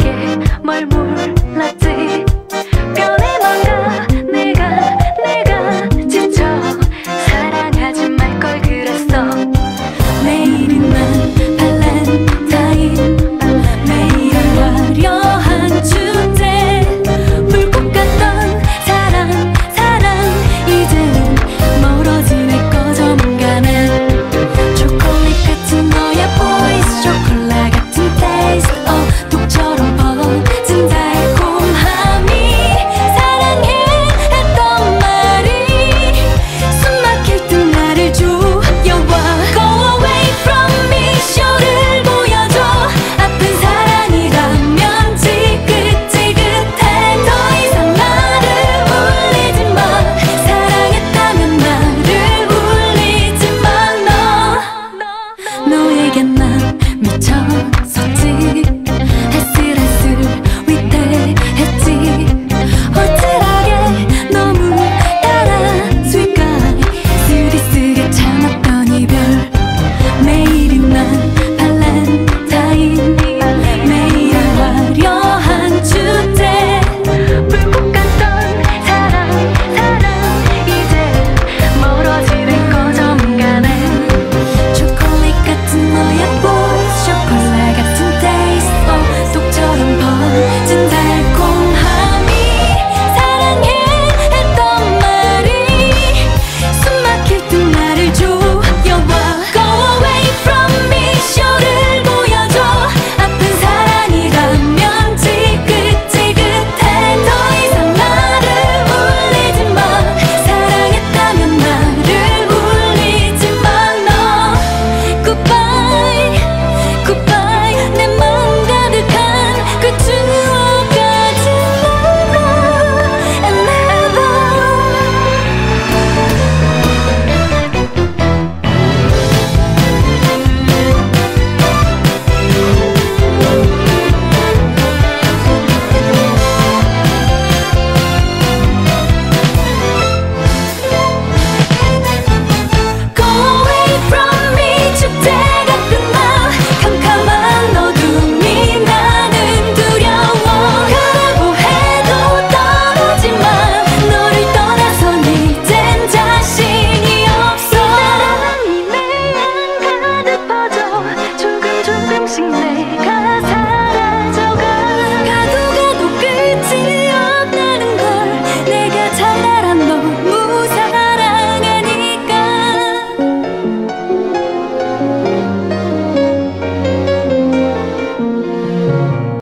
편하게 뭘 몰라 他